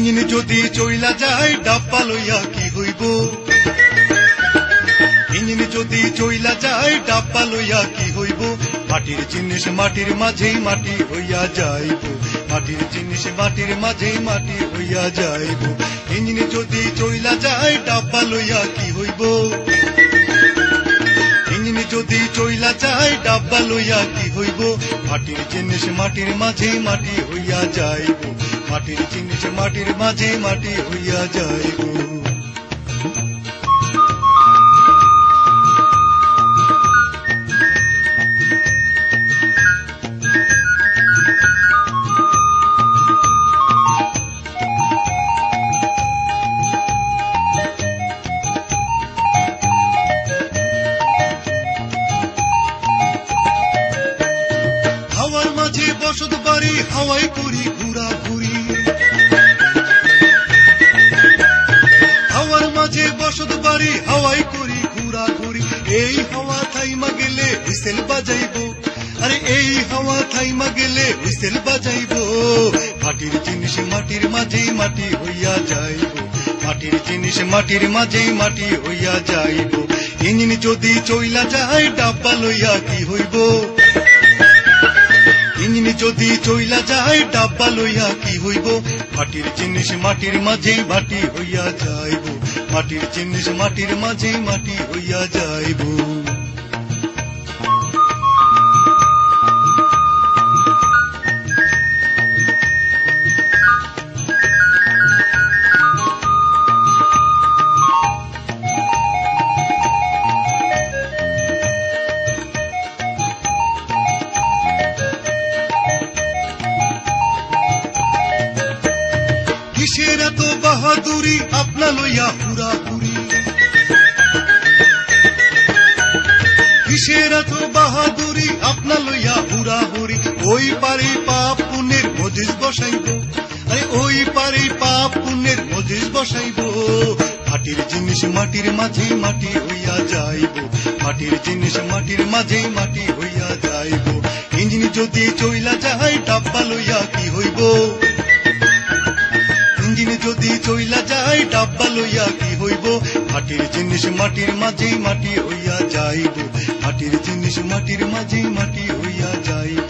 Engine যদি চইলা যায়, ডাব্বা লইয়া কি হইব? ইঞ্জিন যদি চইলা যায়, ডাব্বা লইয়া কি হইব? মাটির জিনিস মাটির মাঝেই মাটি হইয়া যাইব। মাটির জিনিস মাটির মাঝেই মাটি হইয়া যাইব। ইঞ্জিন যদি চইলা যায়, ডাব্বা লইয়া কি হইব? ইঞ্জিন যদি চইলা যায়, ডাব্বা লইয়া কি হইব? মাটির জিনিস মাটির মাঝে মাটি হইয়া যাইব। মাটির জিনিস মাটির মাঝে মাটি হইয়া বসত বাড়ি হাওয়াই করি বাড়ি, হাওয়াই করি, ঘুরা ঘুরি এই হাওয়া থাইমা গেলে হুইসেল বাজাইব। আরে এই হাওয়া থাইমা গেলে হুইসেল বাজাইব। মাটির জিনিস মাটির মাঝে মাটি হইয়া যাইব। মাটির জিনিস মাটির মাঝে মাটি হইয়া যাইব। ইঞ্জিন যদি চইলা যায়, ডাব্বা লইয়া কি হইব? ইঞ্জিন যদি চইলা যায়, ডাব্বা লইয়া কি হইব? মাটির জিনিস মাটির মাঝে মাটি হইয়া যাইব। মাটির জিনিস মাটির মাঝে মাটি হইয়া যাইব। বাহাদুরি আপনা লইয়া হুরা হুরি কিসের এত বাহাদুরি আপনা লইয়া হুরা হুরি ওই পারে পাপ পুণ্যের মজিস বসাইব। আরে ওই পারে পাপ পুণ্যের মজিস বসাইব। মাটির জিনিস মাটির মাঝে মাটি হইয়া যাইব। মাটির জিনিস মাটির মাঝে মাটি হইয়া যাইব। ইঞ্জিন যদি চইলা যায়, ডাব্বা লইয়া কি হইব? যায় ডাব্বা লইয়া কি হইব। মাটির জিনিস মাটির মাঝে মাটি হইয়া যাইব। মাটির জিনিস মাটির মাঝে মাটি হইয়া যাইব।